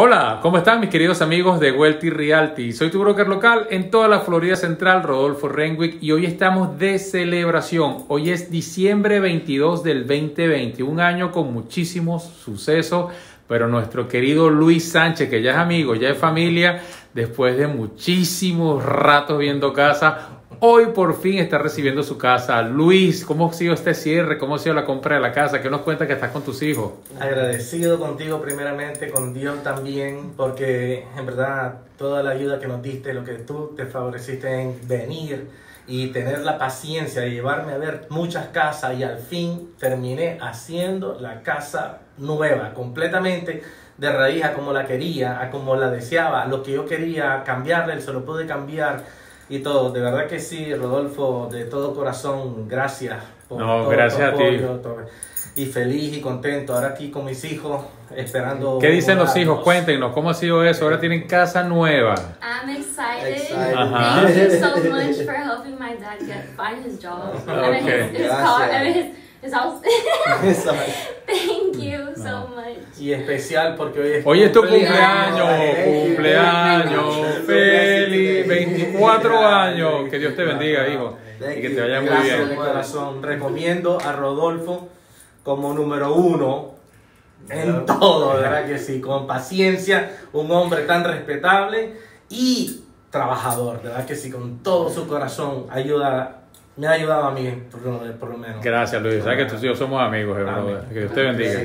Hola, ¿cómo están mis queridos amigos de Wealthy Realty? Soy tu broker local en toda la Florida Central, Rodolfo Renwick, y hoy estamos de celebración. Hoy es diciembre 22 del 2020, un año con muchísimos sucesos, pero nuestro querido Luis Sánchez, que ya es amigo, ya es familia, después de muchísimos ratos viendo casa, Hoy por fin está recibiendo su casa. Luis, ¿cómo ha sido este cierre? ¿Cómo ha sido la compra de la casa? ¿Qué nos cuenta que estás con tus hijos? Agradecido contigo primeramente, con Dios también, porque en verdad toda la ayuda que nos diste, lo que tú te favoreciste en venir y tener la paciencia de llevarme a ver muchas casas y al fin terminé haciendo la casa nueva, completamente de raíz a como la quería, a como la deseaba, lo que yo quería cambiarle, se lo pude cambiar y todo. De verdad que sí, Rodolfo, de todo corazón, gracias. Por no, gracias a ti. y feliz y contento. Ahora aquí con mis hijos, esperando. ¿Qué dicen los hijos? Cuéntenos, ¿cómo ha sido eso? Ahora tienen casa nueva. I'm excited. excited. Thank you so much for helping my dad get find his job. Okay. I mean, his, his car, I mean, his, his house. Thank you so much. Y especial porque hoy es, hoy es tu cumpleaños, cumpleaños, feliz, 24 años. Que Dios te bendiga, hijo. Y que te vaya muy bien. De corazón. Recomiendo a Rodolfo como número uno en todo, ¿verdad que sí? Con paciencia, un hombre tan respetable y trabajador, ¿verdad que sí? Con todo su corazón ayuda me ha ayudado a mí, por lo, menos. Gracias, Luis. Sabes que tú y yo somos amigos, hermano. Que Dios te bendiga.